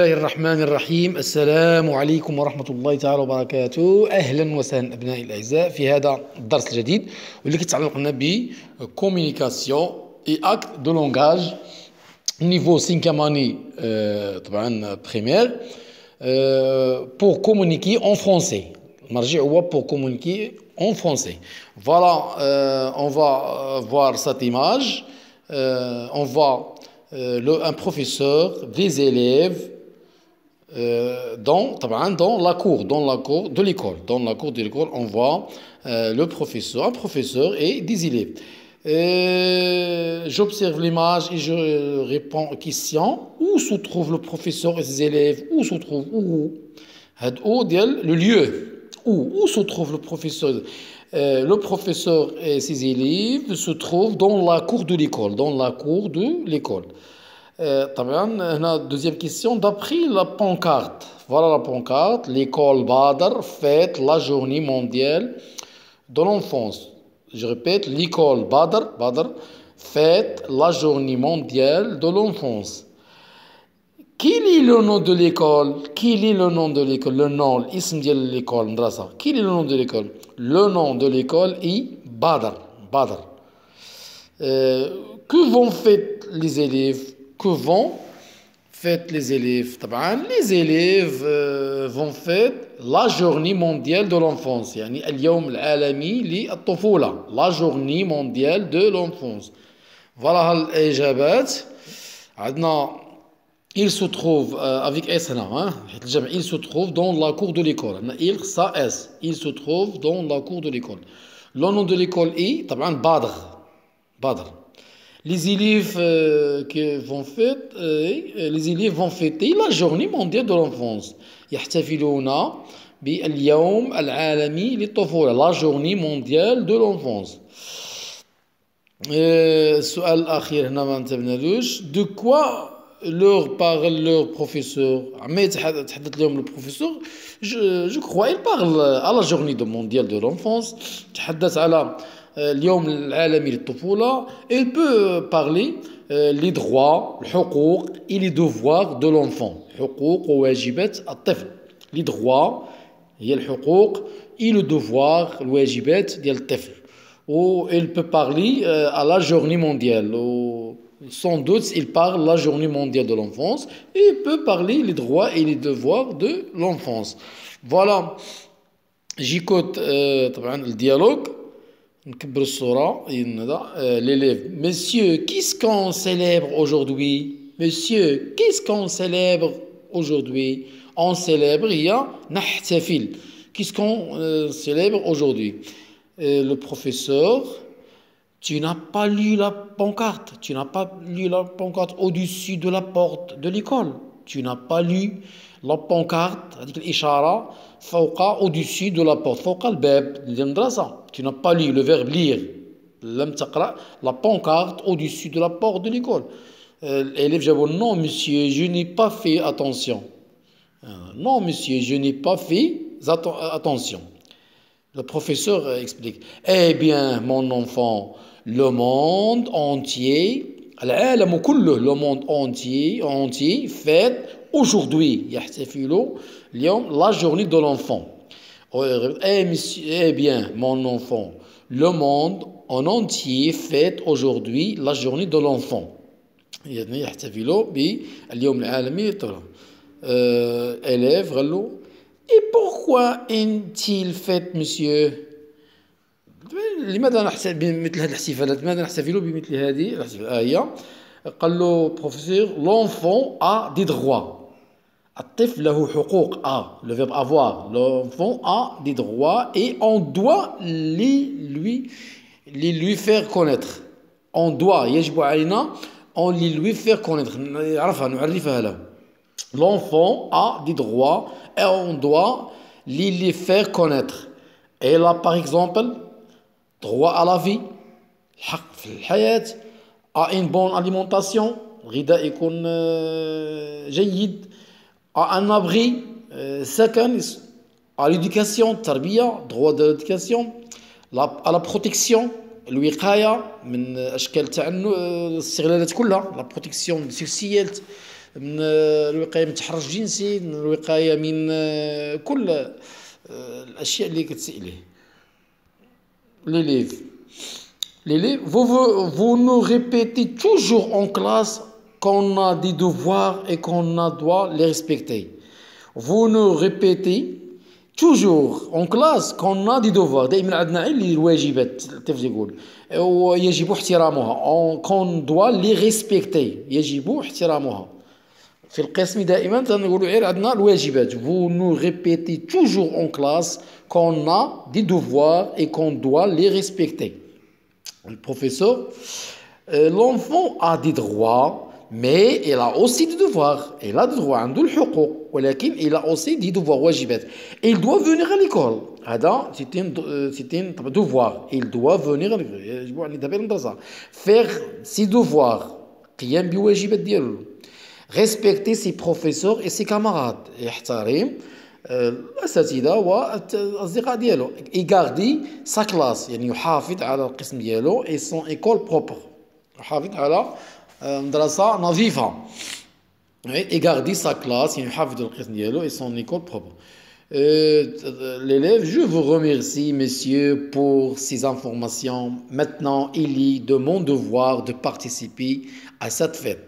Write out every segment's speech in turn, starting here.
الله الرحمن الرحيم. السلام عليكم ورحمة الله تعالى وبركاته. أهلا وسهلا أبنائي الأعزاء في هذا الدرس الجديد واللي كيتعلق لنا ب كوميونيكاسيون اي اكت دو لونغاج نيفو سينكاماني طبعا بريمير بور كومونيكي اون فرونسي المرجع هو بور كومونيكي اون فرونسي فوالا اون فوا فوار سات ايماج اون فا un professeur, des élèves, euh, dans, dans la cour, dans la cour de l'école. Dans la cour de l'école, on voit euh, le professeur, un professeur et des élèves. J'observe l'image et je réponds aux questions. Où se trouve le professeur et ses élèves? Où se trouve Où? Le lieu. Où? Où se trouve le professeur? Euh, Le professeur et ses élèves se trouvent dans la cour de l'école. Dans la cour de l'école. طبعا هنا deuxième question d'après la pancarte voilà la pancarte l'école Badr fête la journée mondiale de l'enfance je répète l'école Badr Badr fête la journée mondiale de l'enfance quel est le nom de l'école quel est le nom de l'école le nom l'ism de l'école مدرسة quel est le nom de l'école le nom de l'école est Badr Badr euh, que vont faire les élèves que vont faire les élèves. Les élèves euh, vont faire la journée mondiale de l'enfance. La journée mondiale de l'enfance. Voilà Il se trouve euh, avec S, hein? hein il se trouve dans la cour de l'école. Il, ça, se trouve dans la cour de l'école. Le nom de l'école est Badr. Badr les élèves euh, qui vont fêter, euh, les élèves vont fêter la journée mondiale de l'enfance يحتفلون باليوم العالمي للطفولة la journée mondiale de l'enfance السؤال الأخير هنا ما انتبهنالوش de quoi leur parle leur professeur عما يتحدث لهم البروفيسور je, je crois il parle à la journée mondiale de l'enfance تحدث على اليوم العالمي للطفولة il peut parler les droits الحقوق et les devoirs de l'enfant حقوق وواجبات الطفل les droits هي الحقوق et le devoir الواجبات ديال الطفل و il peut parler à la journée mondiale sans doute il parle la journée mondiale de l'enfance et il peut parler les droits et les devoirs de l'enfance voilà j'écoute طبعا الديالوج نكبر الصورة Euh, l'élève. Monsieur, qu'est-ce qu'on célèbre aujourd'hui? Monsieur, qu'est-ce qu'on célèbre aujourd'hui? On célèbre, il y a Nahtafil. Qu'est-ce qu'on euh, célèbre aujourd'hui? Euh, le professeur, tu n'as pas lu la pancarte, tu n'as pas lu la pancarte au-dessus de la porte de l'école tu n'as pas lu la pancarte, l'ishara, fauqa, au-dessus de la porte, fauqa Tu n'as pas lu le verbe lire, la pancarte au-dessus de la porte de l'école. Euh, L'élève Jabon, non monsieur, je n'ai pas fait attention. Euh, non monsieur, je n'ai pas fait attention. Le professeur euh, explique, eh bien mon enfant, le monde entier العالم كله, le monde entier, entier fête aujourd'hui, يحتفلوا اليوم la journée de l'enfant. Eh, monsieur, eh bien, mon enfant, le monde en entier fête aujourd'hui la journée de l'enfant. يعني يحتفلوا باليوم العالمي élève قال له Et pourquoi est-il fait, monsieur L'enfant a des droits. Le verbe avoir. L'enfant a des droits et on doit les lui faire connaître. L'enfant a des droits et on doit les faire connaître. Par exemple, 3000 الحق في الحياة ا أين بون أليمونتاسيون الغذاء يكون جيد ا أن أبغي سكن ا ليديكاسيون التربية دغوا دو ليديكاسيون ا لا بروتيكسيون الوقاية من أشكال تاع الاستغلالات كلها لا بروتيكسيون من من الوقاية من التحرش الجنسي من الوقاية من كل الأشياء اللي كتسيء ليه l'élève. L'élève, vous, vous, vous, nous répétez toujours en classe qu'on a des devoirs et qu'on doit les respecter. Vous nous répétez toujours en classe qu'on a des devoirs. Euh, qu'on doit les respecter في القسم دائما تنقولوا غير عندنا الواجبات vous nous répétez toujours en classe qu'on a des devoirs et qu'on doit les respecter le professeur l'enfant a des droits mais il a aussi des devoirs il a des droits عنده الحقوق ولكن il a aussi des devoirs واجبات il doit venir à l'école هذا c'est un c'est un devoir il doit venir يجب ان يذهب الى المدرسه faire ses devoirs قيام بواجبات ديالو respecter ses professeurs et ses camarades يحترم الاساتذه والاصدقاء ديالو يغاردي سا كلاس يعني يحافظ على القسم ديالو اي سون ايكول بروبر يحافظ على مدرسه نظيفه et garder sa classe يعني يحافظ القسم ديالو et son école propre l'élève je vous remercie messieurs pour ces informations maintenant il est de mon devoir de participer à cette fête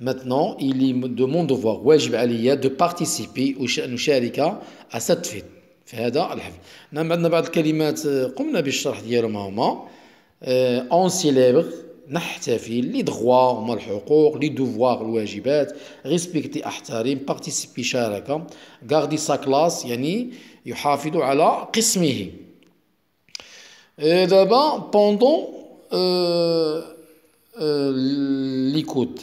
Maintenant il est de mon devoir واجب عليا de participer نشارك fête. في هذا الحفل نعم عندنا بعض الكلمات قمنا بالشرح ديالهم هما on célèbre نحتفل لي دغوا هما الحقوق لي دوفوار الواجبات ريسبكتي احترم بارتيسيبي شارك غاردي سا كلاس يعني يحافظ على قسمه دابا بوندون ليكوت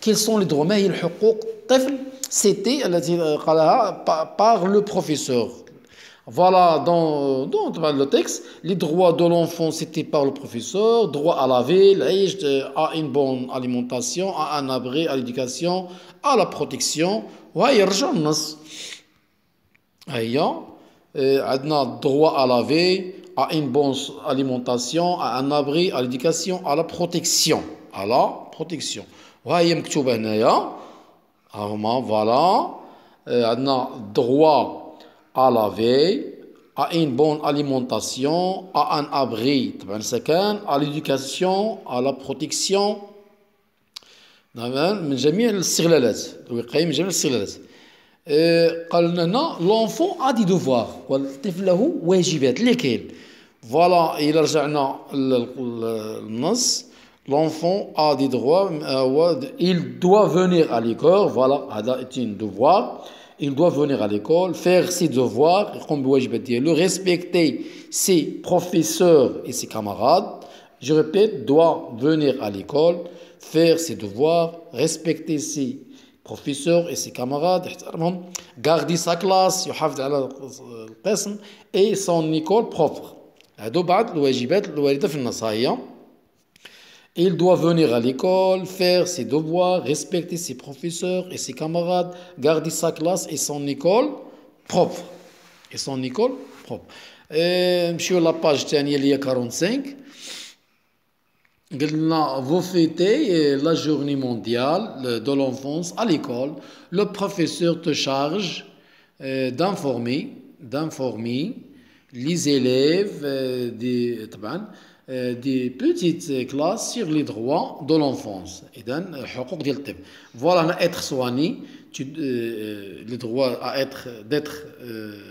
quels sont les droits Mahil Hukuk c'était euh, par le professeur. Voilà, euh, dans, le texte, les droits de l'enfant, c'était par le professeur, droit à la euh, à une bonne alimentation, à un abri, à l'éducation, à la protection. Ayant, a droit à la à une bonne alimentation, à un abri, à l'éducation, à la protection. À la protection. وهي مكتوبة هنايا هما فوالا عندنا droit à la veille, à une bonne alimentation, à un abri, à l'éducation, à la protection. من جميع الاستغلالات الوقايه من جميع الاستغلالات قال لنا لونفون ا دي دوفوار والطفل له واجبات اللي كاين فوالا الى رجعنا للنص لونفون ا دي دغوا il doit venir à l'école voilà هذا est un devoir il doit venir à l'école, faire ses devoirs, respecter ses professeurs et ses camarades. Je répète, doit venir à l'école, faire ses devoirs, respecter ses professeurs et ses camarades, garder sa classe, et son école propre. هادو بعض الواجبات الواردة في il doit venir à l'école, faire ses devoirs, respecter ses professeurs et ses camarades, garder sa classe et son école propre. Et son école propre. Sur la page il y a 45. Vous fêtez la journée mondiale de l'enfance à l'école. Le professeur te charge euh, d'informer, d'informer les élèves euh, des, des petites classes sur les droits de l'enfance اذا الحقوق ديال الطفل فوالا هنا être soigné le droit à être d'être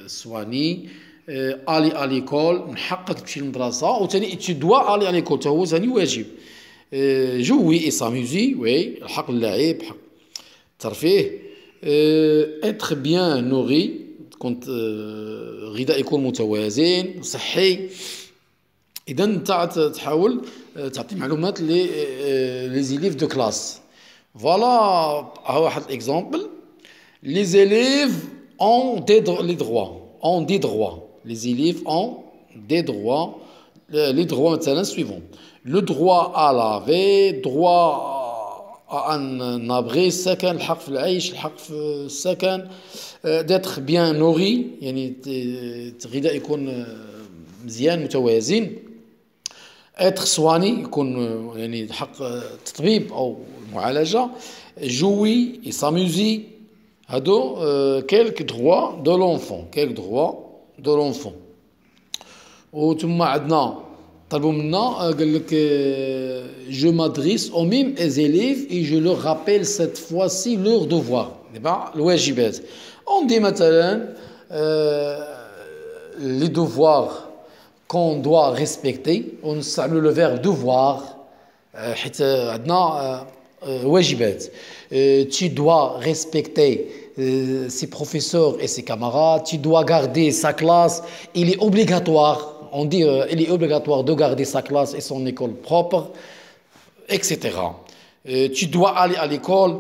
soigné aller à l'école نحقق تمشي للمدرسه وثاني tu dois aller à l'école هو ثاني واجب jouer et s'amuser وي الحق اللعب حق الترفيه être bien nourri كنت غذاء يكون متوازن صحي اذا انت تحاول تعطي معلومات لي لي زيليف دو كلاس فوالا ها واحد الاكزومبل les élèves ont des les droits ont des droits les élèves ont des droits les droits مثلا suivants le droit à laver droit à un abri سكن الحق في العيش الحق في السكن d'être bien nourri يعني الغذاء يكون مزيان متوازن être soigné يكون يعني حق التطبيب او المعالجه jouer et s'amuser هادو quelques droits de l'enfant quelques droits de l'enfant وثم عندنا طلبوا منا قال لك je m'adresse aux mêmes élèves et je leur rappelle cette fois-ci leur devoir دابا الواجبات on dit مثلا les devoirs qu'on doit respecter ونستعملوا le verbe devoir حيت عندنا واجبات tu dois respecter ses professeurs et ses camarades tu dois garder sa classe il est obligatoire on dit il est obligatoire de garder sa classe et son école propre etc tu dois aller à l'école